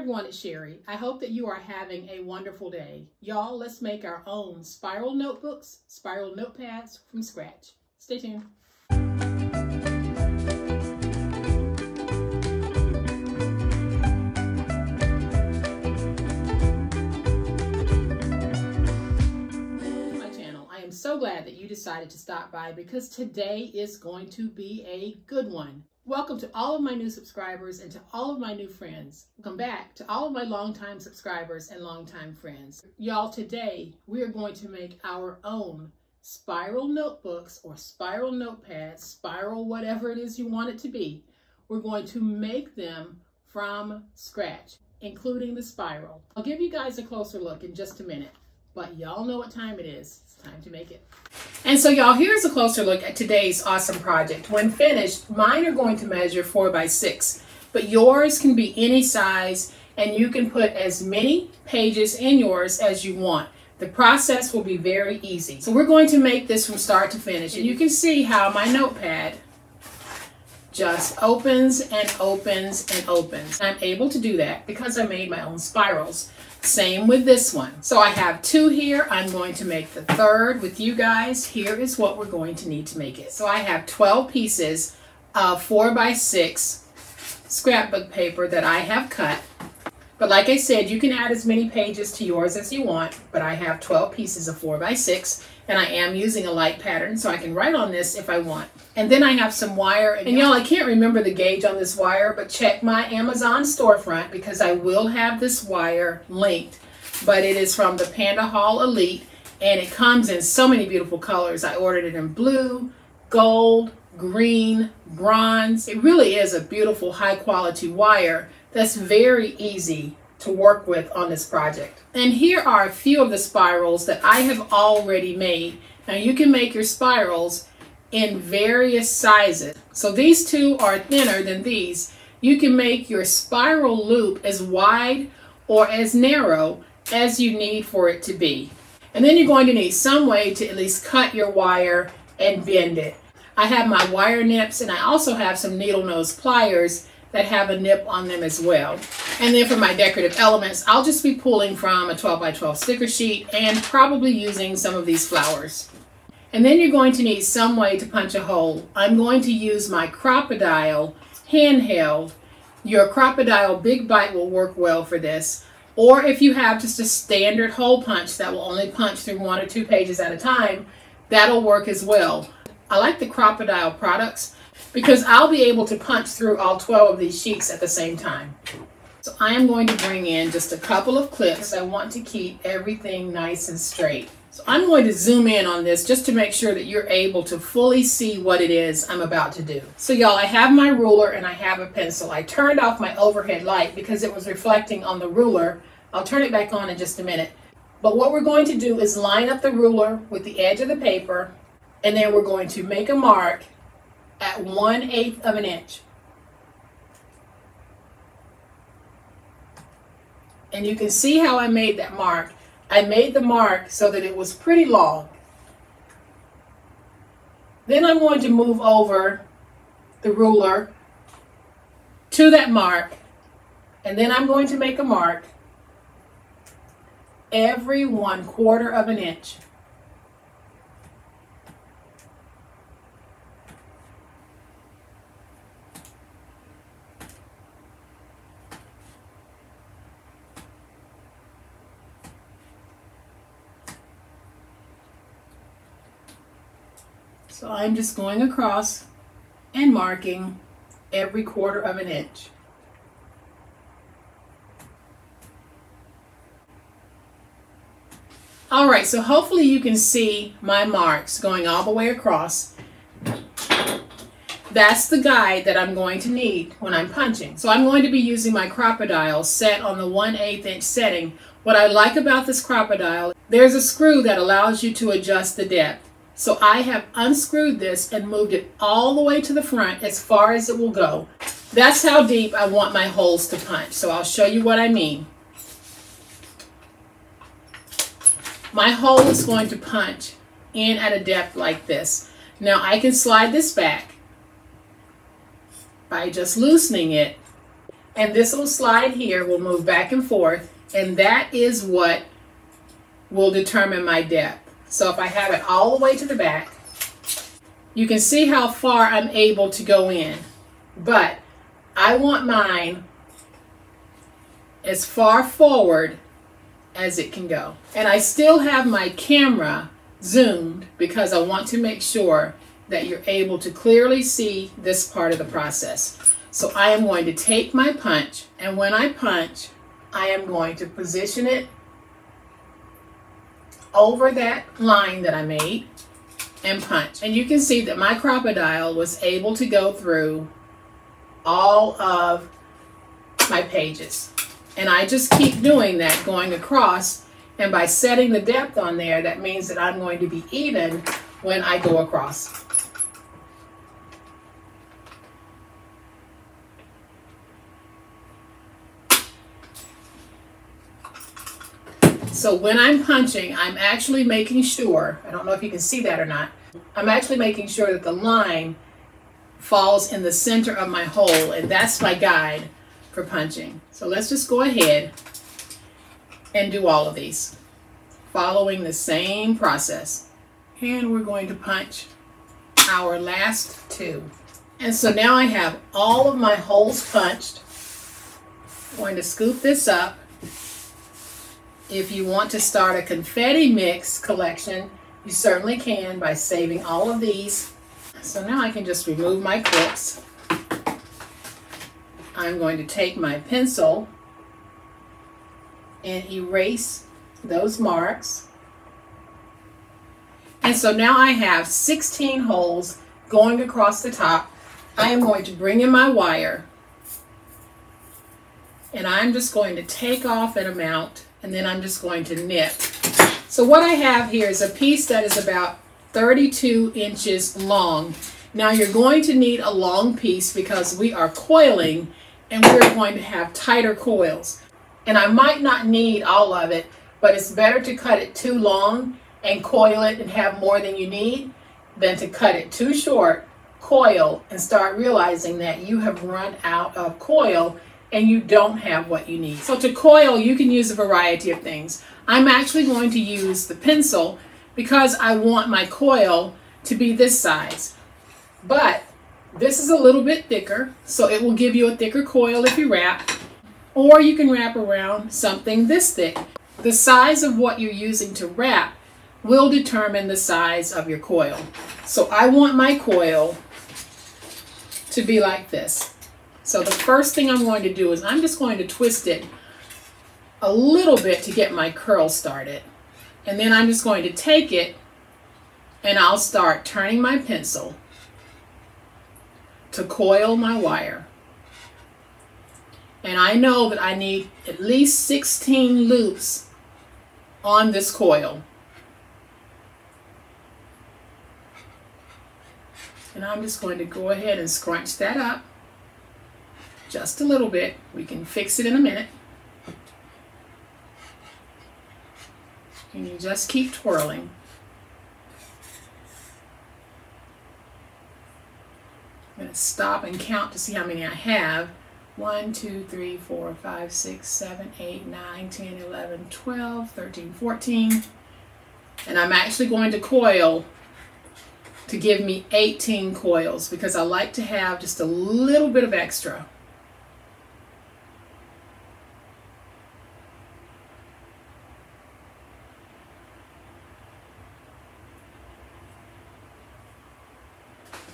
everyone, it's Sherry. I hope that you are having a wonderful day. Y'all, let's make our own spiral notebooks, spiral notepads from scratch. Stay tuned. So glad that you decided to stop by because today is going to be a good one. Welcome to all of my new subscribers and to all of my new friends. Welcome back to all of my longtime subscribers and longtime friends. Y'all, today we are going to make our own spiral notebooks or spiral notepads, spiral whatever it is you want it to be. We're going to make them from scratch, including the spiral. I'll give you guys a closer look in just a minute, but y'all know what time it is. It's time to make it. And so y'all, here's a closer look at today's awesome project. When finished, mine are going to measure four by six, but yours can be any size and you can put as many pages in yours as you want. The process will be very easy. So we're going to make this from start to finish. And you can see how my notepad just opens and opens and opens. I'm able to do that because I made my own spirals. Same with this one. So I have two here. I'm going to make the third with you guys. Here is what we're going to need to make it. So I have 12 pieces of 4 by 6 scrapbook paper that I have cut. But like I said, you can add as many pages to yours as you want, but I have 12 pieces of 4 by 6 and I am using a light pattern so I can write on this if I want. And then I have some wire, and y'all, I can't remember the gauge on this wire, but check my Amazon storefront because I will have this wire linked, but it is from the Panda Hall Elite, and it comes in so many beautiful colors. I ordered it in blue, gold, green, bronze. It really is a beautiful high quality wire that's very easy to work with on this project. And here are a few of the spirals that I have already made. Now you can make your spirals in various sizes. So these two are thinner than these. You can make your spiral loop as wide or as narrow as you need for it to be. And then you're going to need some way to at least cut your wire and bend it. I have my wire nips and I also have some needle nose pliers that have a nip on them as well. And then for my decorative elements, I'll just be pulling from a 12 by 12 sticker sheet and probably using some of these flowers. And then you're going to need some way to punch a hole. I'm going to use my Crop-A-Dile handheld. Your Crop-A-Dile Big Bite will work well for this. Or if you have just a standard hole punch that will only punch through one or two pages at a time, that'll work as well. I like the Crop-A-Dile products because I'll be able to punch through all 12 of these sheets at the same time. So I am going to bring in just a couple of clips. I want to keep everything nice and straight. So I'm going to zoom in on this just to make sure that you're able to fully see what it is I'm about to do. So y'all, I have my ruler and I have a pencil. I turned off my overhead light because it was reflecting on the ruler. I'll turn it back on in just a minute. But what we're going to do is line up the ruler with the edge of the paper and then we're going to make a mark at one eighth of an inch. And you can see how I made that mark. I made the mark so that it was pretty long. Then I'm going to move over the ruler to that mark. And then I'm going to make a mark every one quarter of an inch. So I'm just going across and marking every quarter of an inch. All right, so hopefully you can see my marks going all the way across. That's the guide that I'm going to need when I'm punching. So I'm going to be using my Crop-A-Dile set on the 1 8 inch setting. What I like about this Crop-A-Dile, there's a screw that allows you to adjust the depth. So I have unscrewed this and moved it all the way to the front as far as it will go. That's how deep I want my holes to punch. So I'll show you what I mean. My hole is going to punch in at a depth like this. Now I can slide this back by just loosening it And this little slide here will move back and forth. And that is what will determine my depth. So if I have it all the way to the back, you can see how far I'm able to go in. But I want mine as far forward as it can go. And I still have my camera zoomed because I want to make sure that you're able to clearly see this part of the process. So I am going to take my punch and when I punch, I am going to position it over that line that I made and punch. And you can see that my Crop-A-Dile was able to go through all of my pages. And I just keep doing that, going across. And by setting the depth on there, that means that I'm going to be even when I go across. So when I'm punching, I'm actually making sure, I don't know if you can see that or not, I'm actually making sure that the line falls in the center of my hole, and that's my guide for punching. So let's just go ahead and do all of these, following the same process. And we're going to punch our last two. And so now I have all of my holes punched. I'm going to scoop this up if you want to start a confetti mix collection, you certainly can by saving all of these. So now I can just remove my clips. I'm going to take my pencil and erase those marks. And so now I have 16 holes going across the top. I am going to bring in my wire and I'm just going to take off an amount and then I'm just going to knit. So what I have here is a piece that is about 32 inches long. Now you're going to need a long piece because we are coiling and we're going to have tighter coils. And I might not need all of it, but it's better to cut it too long and coil it and have more than you need than to cut it too short, coil, and start realizing that you have run out of coil and you don't have what you need. So to coil, you can use a variety of things. I'm actually going to use the pencil because I want my coil to be this size. But this is a little bit thicker, so it will give you a thicker coil if you wrap. Or you can wrap around something this thick. The size of what you're using to wrap will determine the size of your coil. So I want my coil to be like this. So the first thing I'm going to do is I'm just going to twist it a little bit to get my curl started. And then I'm just going to take it and I'll start turning my pencil to coil my wire. And I know that I need at least 16 loops on this coil. And I'm just going to go ahead and scrunch that up just a little bit. We can fix it in a minute. And you just keep twirling. I'm going to stop and count to see how many I have. 1, 2, 3, 4, 5, 6, 7, 8, 9, 10, 11, 12, 13, 14. And I'm actually going to coil to give me 18 coils because I like to have just a little bit of extra.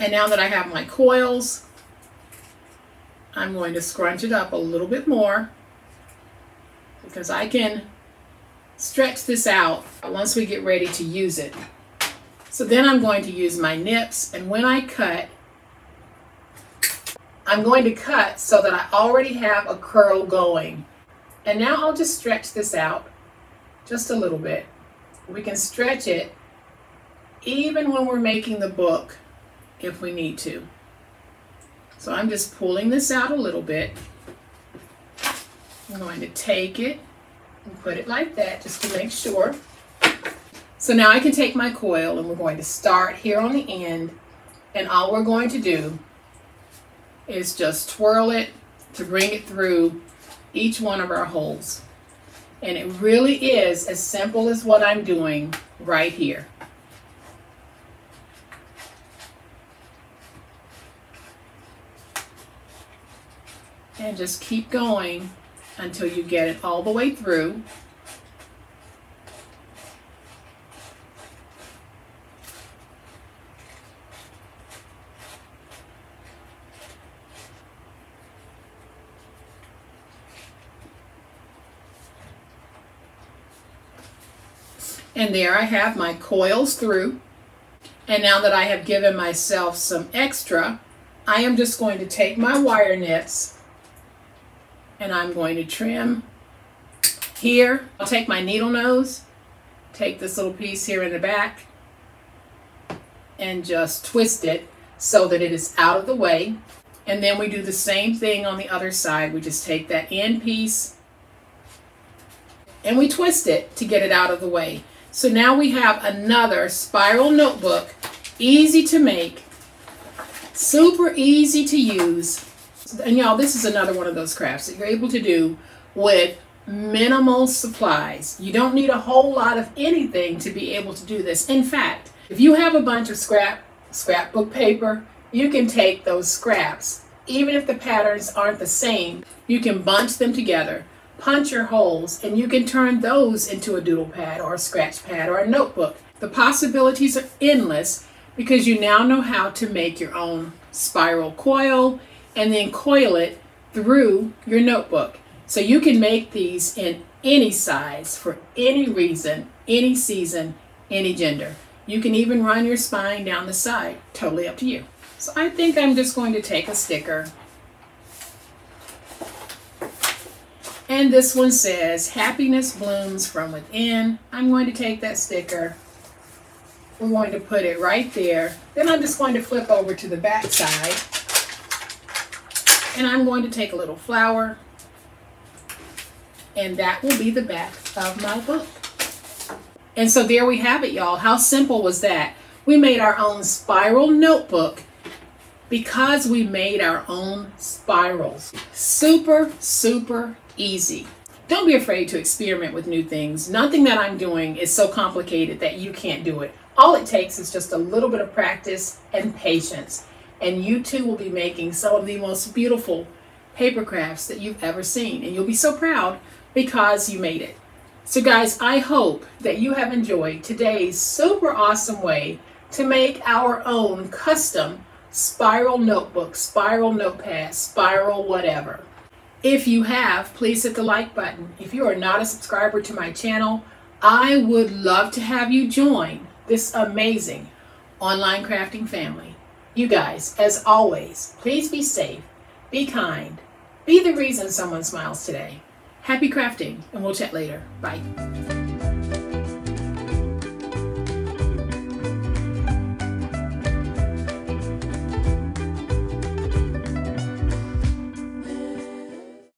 And now that I have my coils, I'm going to scrunch it up a little bit more because I can stretch this out once we get ready to use it. So then I'm going to use my nips and when I cut, I'm going to cut so that I already have a curl going. And now I'll just stretch this out just a little bit. We can stretch it even when we're making the book if we need to. So I'm just pulling this out a little bit. I'm going to take it and put it like that just to make sure. So now I can take my coil and we're going to start here on the end and all we're going to do is just twirl it to bring it through each one of our holes. And it really is as simple as what I'm doing right here. And just keep going until you get it all the way through. And there I have my coils through. And now that I have given myself some extra, I am just going to take my wire nets and I'm going to trim here. I'll take my needle nose, take this little piece here in the back, and just twist it so that it is out of the way. And then we do the same thing on the other side. We just take that end piece and we twist it to get it out of the way. So now we have another spiral notebook, easy to make, super easy to use. And y'all, this is another one of those crafts that you're able to do with minimal supplies. You don't need a whole lot of anything to be able to do this. In fact, if you have a bunch of scrap scrapbook paper, you can take those scraps. Even if the patterns aren't the same, you can bunch them together punch your holes, and you can turn those into a doodle pad or a scratch pad or a notebook. The possibilities are endless because you now know how to make your own spiral coil and then coil it through your notebook. So you can make these in any size for any reason, any season, any gender. You can even run your spine down the side, totally up to you. So I think I'm just going to take a sticker And this one says, happiness blooms from within. I'm going to take that sticker. We're going to put it right there. Then I'm just going to flip over to the back side. And I'm going to take a little flower. And that will be the back of my book. And so there we have it, y'all. How simple was that? We made our own spiral notebook because we made our own spirals. Super, super easy. Don't be afraid to experiment with new things. Nothing that I'm doing is so complicated that you can't do it. All it takes is just a little bit of practice and patience. And you too will be making some of the most beautiful paper crafts that you've ever seen. And you'll be so proud because you made it. So guys, I hope that you have enjoyed today's super awesome way to make our own custom spiral notebook, spiral notepad, spiral whatever. If you have, please hit the like button. If you are not a subscriber to my channel, I would love to have you join this amazing online crafting family. You guys, as always, please be safe, be kind, be the reason someone smiles today. Happy crafting, and we'll chat later. Bye.